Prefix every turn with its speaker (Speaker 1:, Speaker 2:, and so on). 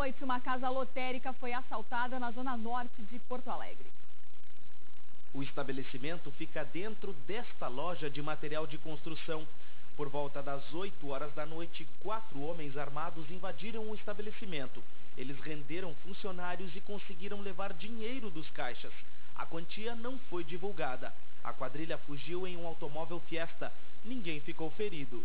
Speaker 1: noite, uma casa lotérica foi assaltada na zona norte de Porto Alegre.
Speaker 2: O estabelecimento fica dentro desta loja de material de construção. Por volta das 8 horas da noite, quatro homens armados invadiram o estabelecimento. Eles renderam funcionários e conseguiram levar dinheiro dos caixas. A quantia não foi divulgada. A quadrilha fugiu em um automóvel Fiesta. Ninguém ficou ferido.